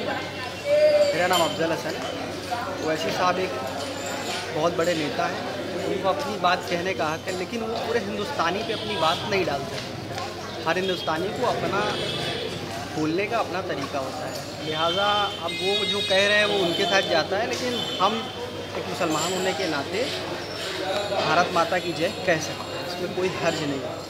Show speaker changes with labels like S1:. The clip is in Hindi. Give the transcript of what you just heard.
S1: मेरा नाम अफजल हसन वैसी साहब एक बहुत बड़े नेता हैं। उनको अपनी बात कहने का हक है, लेकिन वो पूरे हिंदुस्तानी पे अपनी बात नहीं डालते हर हिंदुस्तानी को अपना बोलने का अपना तरीका होता है। लिहाजा अब वो जो कह रहे हैं वो उनके साथ जाता है, लेकिन हम एक मुसलमान होने के नाते भारत माता की जय कह सकते हैं। इसमें कोई हर्ज नहीं है।